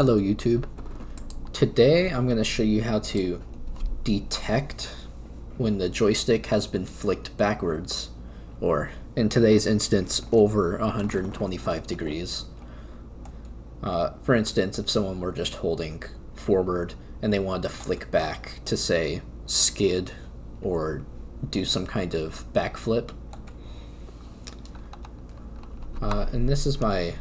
Hello YouTube. Today I'm going to show you how to detect when the joystick has been flicked backwards, or in today's instance, over 125 degrees. Uh, for instance, if someone were just holding forward and they wanted to flick back to say skid or do some kind of backflip. Uh, and this is my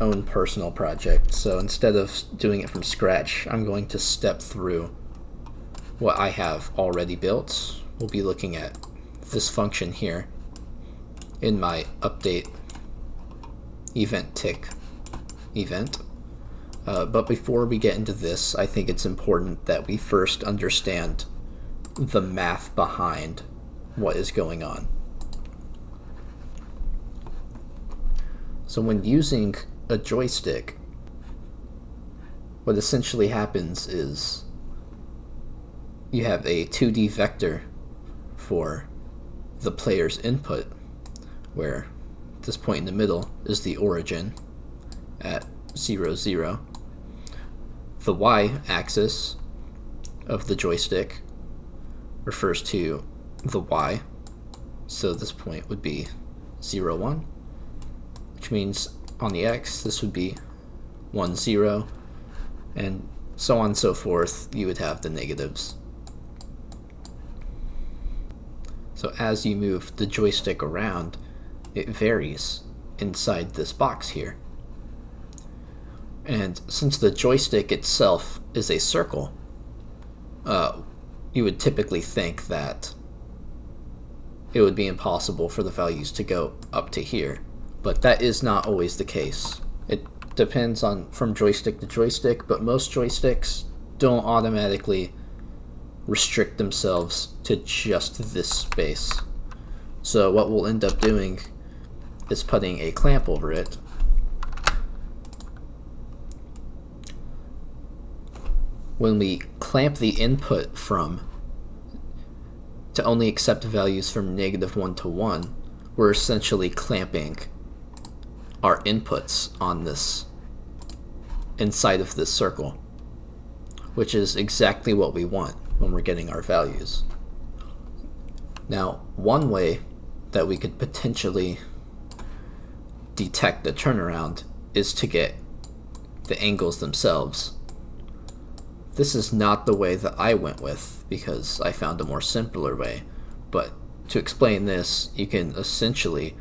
own personal project, so instead of doing it from scratch, I'm going to step through what I have already built. We'll be looking at this function here in my update event tick event. Uh, but before we get into this, I think it's important that we first understand the math behind what is going on. So when using a joystick, what essentially happens is you have a 2D vector for the player's input, where this point in the middle is the origin at 0, 0. The y-axis of the joystick refers to the y, so this point would be 0, 1, which means on the x this would be 1, 0, and so on and so forth, you would have the negatives. So as you move the joystick around, it varies inside this box here. And since the joystick itself is a circle, uh, you would typically think that it would be impossible for the values to go up to here. But that is not always the case. It depends on from joystick to joystick, but most joysticks don't automatically restrict themselves to just this space. So what we'll end up doing is putting a clamp over it when we clamp the input from to only accept values from negative 1 to 1, we're essentially clamping our inputs on this inside of this circle, which is exactly what we want when we're getting our values. Now, one way that we could potentially detect the turnaround is to get the angles themselves this is not the way that I went with because I found a more simpler way. But to explain this, you can essentially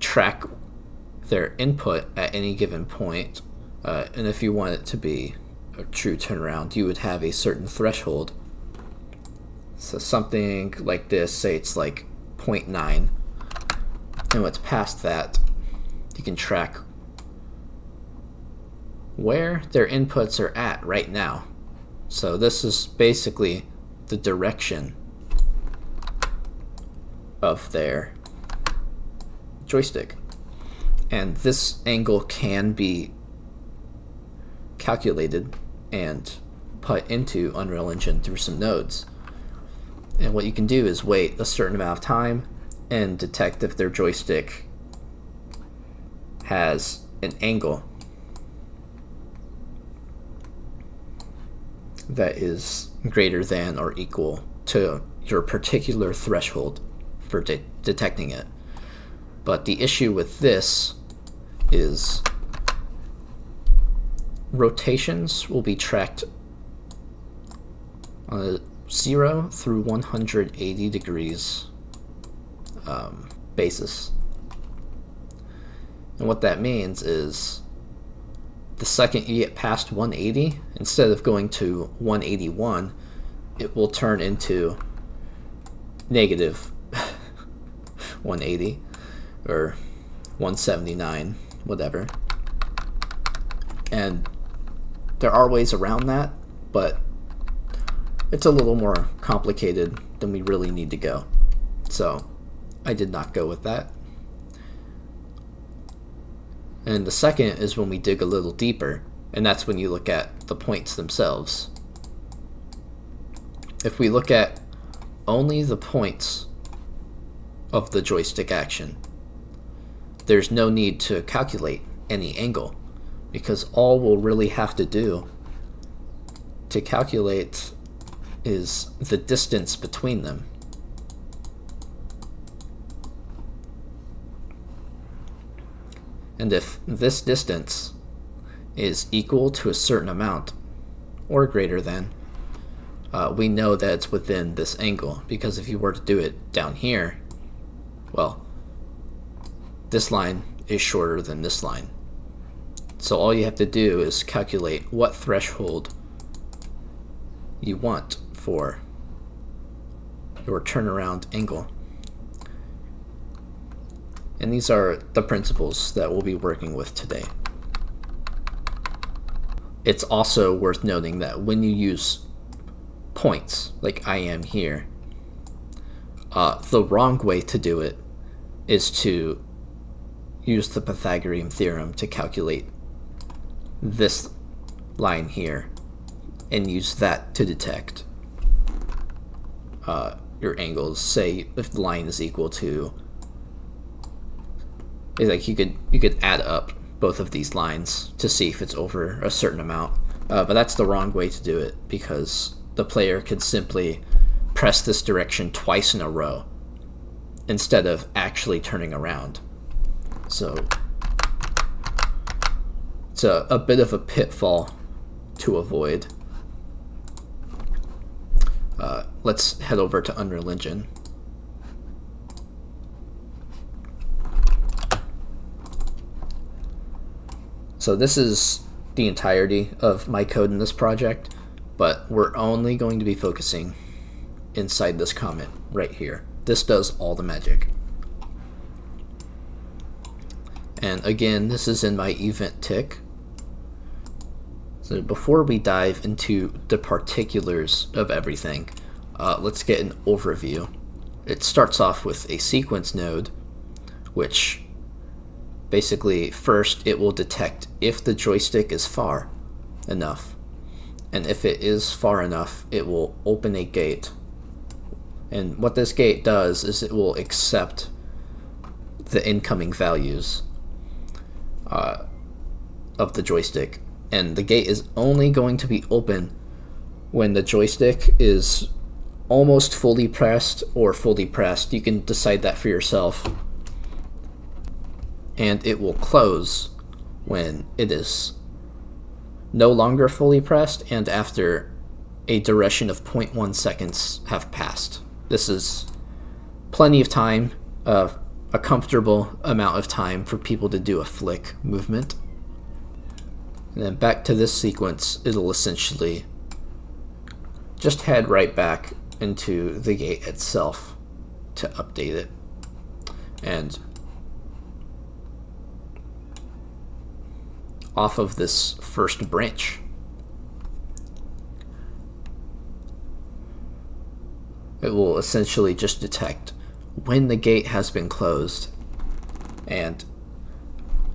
track their input at any given point, uh, and if you want it to be a true turnaround, you would have a certain threshold. So something like this, say it's like 0.9, and what's past that, you can track where their inputs are at right now. So this is basically the direction of their joystick. And this angle can be calculated and put into Unreal Engine through some nodes. And what you can do is wait a certain amount of time and detect if their joystick has an angle that is greater than or equal to your particular threshold for de detecting it. But the issue with this is rotations will be tracked a 0 through 180 degrees um, basis. And what that means is the second you get past 180, instead of going to 181, it will turn into negative 180 or 179, whatever. And there are ways around that, but it's a little more complicated than we really need to go. So I did not go with that. And the second is when we dig a little deeper, and that's when you look at the points themselves. If we look at only the points of the joystick action, there's no need to calculate any angle because all we'll really have to do to calculate is the distance between them. And if this distance is equal to a certain amount, or greater than, uh, we know that it's within this angle, because if you were to do it down here, well, this line is shorter than this line. So all you have to do is calculate what threshold you want for your turnaround angle. And these are the principles that we'll be working with today. It's also worth noting that when you use points, like I am here, uh, the wrong way to do it is to use the Pythagorean theorem to calculate this line here and use that to detect uh, your angles. Say if the line is equal to like you could you could add up both of these lines to see if it's over a certain amount. Uh, but that's the wrong way to do it because the player could simply press this direction twice in a row instead of actually turning around. So it's a, a bit of a pitfall to avoid. Uh, let's head over to Unreal Engine. So this is the entirety of my code in this project, but we're only going to be focusing inside this comment right here. This does all the magic. And again, this is in my event tick. So before we dive into the particulars of everything, uh, let's get an overview. It starts off with a sequence node, which basically first it will detect if the joystick is far enough and if it is far enough it will open a gate and what this gate does is it will accept the incoming values uh, of the joystick and the gate is only going to be open when the joystick is almost fully pressed or fully pressed you can decide that for yourself and it will close when it is no longer fully pressed and after a duration of 0.1 seconds have passed. This is plenty of time, uh, a comfortable amount of time for people to do a flick movement. And then back to this sequence, it'll essentially just head right back into the gate itself to update it. And off of this first branch. It will essentially just detect when the gate has been closed and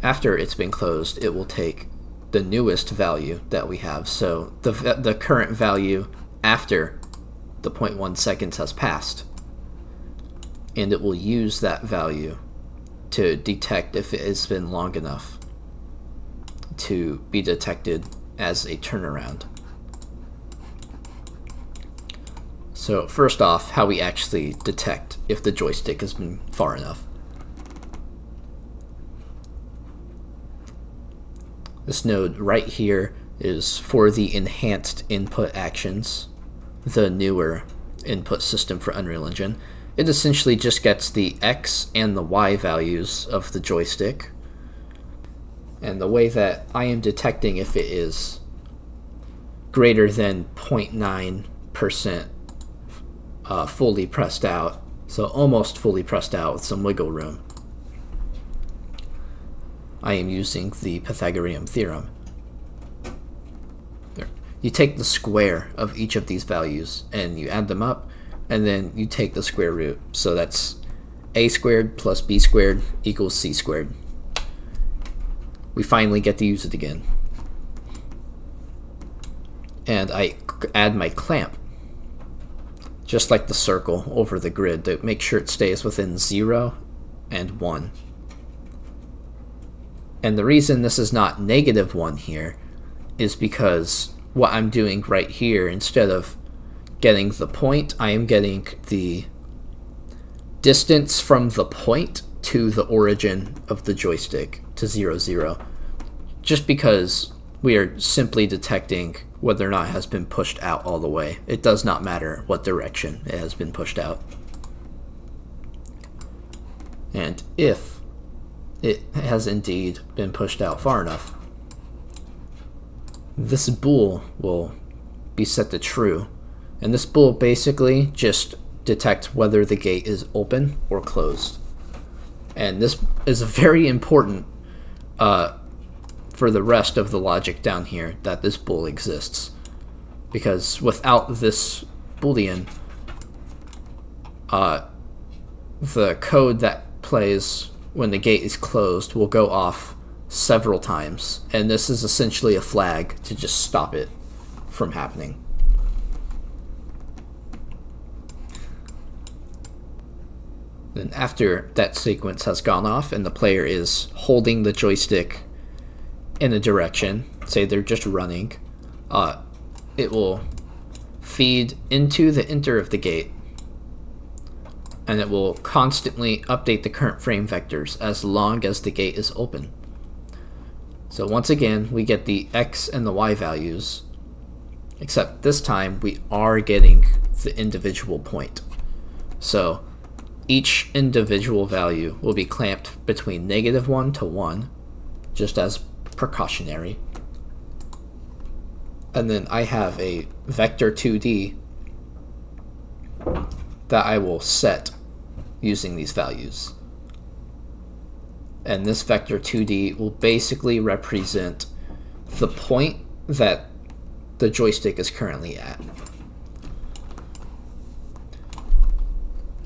after it's been closed it will take the newest value that we have so the, the current value after the 0.1 seconds has passed and it will use that value to detect if it has been long enough to be detected as a turnaround. So first off, how we actually detect if the joystick has been far enough. This node right here is for the enhanced input actions, the newer input system for Unreal Engine. It essentially just gets the X and the Y values of the joystick and the way that I am detecting if it is greater than 0.9% uh, fully pressed out, so almost fully pressed out with some wiggle room, I am using the Pythagorean theorem. You take the square of each of these values and you add them up, and then you take the square root. So that's a squared plus b squared equals c squared we finally get to use it again. And I add my clamp, just like the circle over the grid to make sure it stays within 0 and 1. And the reason this is not negative 1 here is because what I'm doing right here, instead of getting the point, I am getting the distance from the point to the origin of the joystick to 0, 0. Just because we are simply detecting whether or not it has been pushed out all the way. It does not matter what direction it has been pushed out. And if it has indeed been pushed out far enough, this bool will be set to true. And this bool basically just detects whether the gate is open or closed. And this is a very important uh, for the rest of the logic down here that this bool exists. Because without this boolean, uh, the code that plays when the gate is closed will go off several times, and this is essentially a flag to just stop it from happening. Then after that sequence has gone off and the player is holding the joystick in a direction, say they're just running, uh, it will feed into the enter of the gate and it will constantly update the current frame vectors as long as the gate is open. So once again, we get the x and the y values, except this time we are getting the individual point. So each individual value will be clamped between negative 1 to 1, just as precautionary. And then I have a vector 2D that I will set using these values. And this vector 2D will basically represent the point that the joystick is currently at.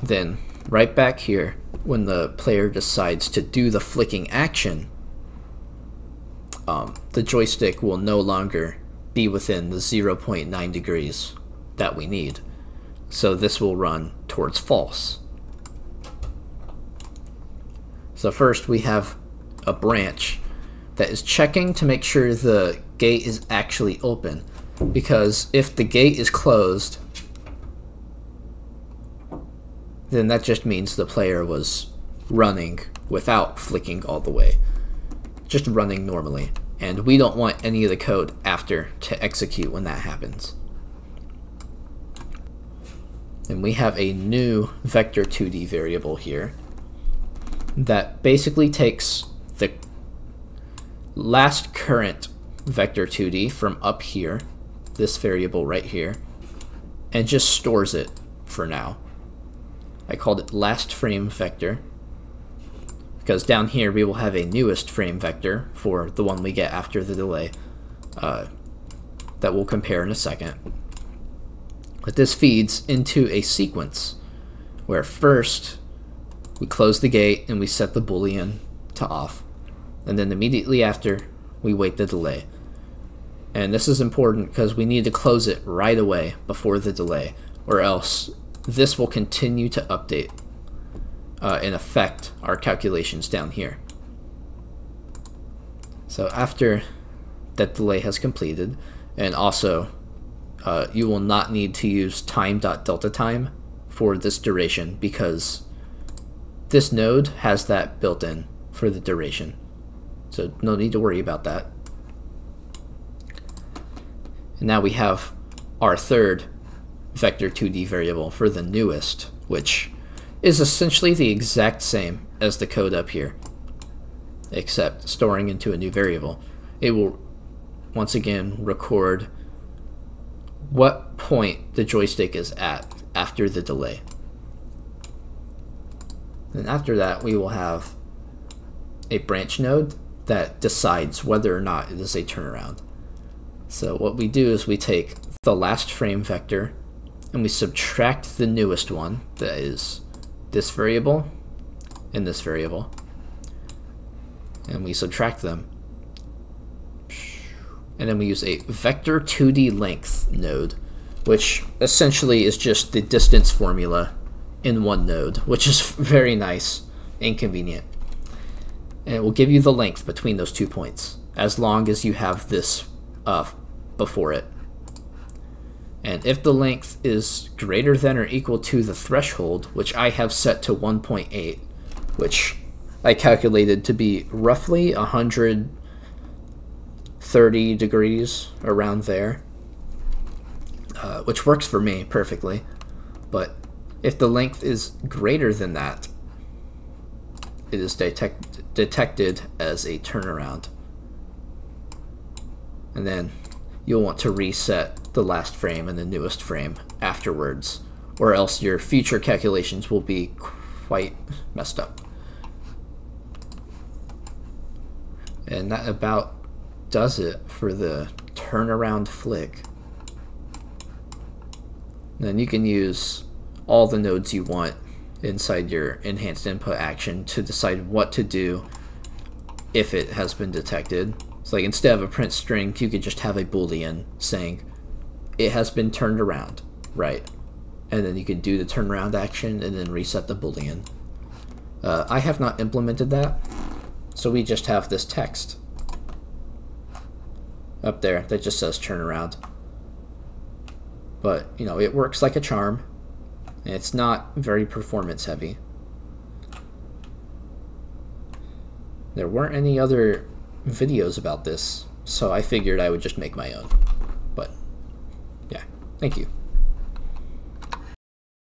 Then, right back here, when the player decides to do the flicking action, um, the joystick will no longer be within the 0.9 degrees that we need. So this will run towards false. So first we have a branch that is checking to make sure the gate is actually open. Because if the gate is closed, then that just means the player was running without flicking all the way. Just running normally. And we don't want any of the code after to execute when that happens. And we have a new vector 2D variable here that basically takes the last current vector 2D from up here, this variable right here, and just stores it for now. I called it last frame vector because down here we will have a newest frame vector for the one we get after the delay uh, that we'll compare in a second. But this feeds into a sequence where first we close the gate and we set the boolean to off. And then immediately after, we wait the delay. And this is important because we need to close it right away before the delay, or else this will continue to update uh, and affect our calculations down here. So after that delay has completed, and also uh, you will not need to use time.delta time for this duration because this node has that built in for the duration. So no need to worry about that. And now we have our third vector 2D variable for the newest, which is essentially the exact same as the code up here, except storing into a new variable. It will once again record what point the joystick is at after the delay. And after that, we will have a branch node that decides whether or not it is a turnaround. So what we do is we take the last frame vector and we subtract the newest one, that is this variable and this variable, and we subtract them. And then we use a vector 2D length node, which essentially is just the distance formula in one node, which is very nice and convenient. and it will give you the length between those two points as long as you have this uh, before it. And if the length is greater than or equal to the threshold, which I have set to 1.8, which I calculated to be roughly 130 degrees around there, uh, which works for me perfectly. But if the length is greater than that, it is detect detected as a turnaround. And then you'll want to reset the last frame and the newest frame afterwards, or else your future calculations will be quite messed up. And that about does it for the turnaround flick. Then you can use all the nodes you want inside your enhanced input action to decide what to do if it has been detected. So like instead of a print string, you could just have a boolean saying it has been turned around, right? And then you can do the turnaround action and then reset the boolean. Uh, I have not implemented that, so we just have this text up there that just says turnaround. But, you know, it works like a charm. And it's not very performance heavy. There weren't any other videos about this, so I figured I would just make my own. Thank you.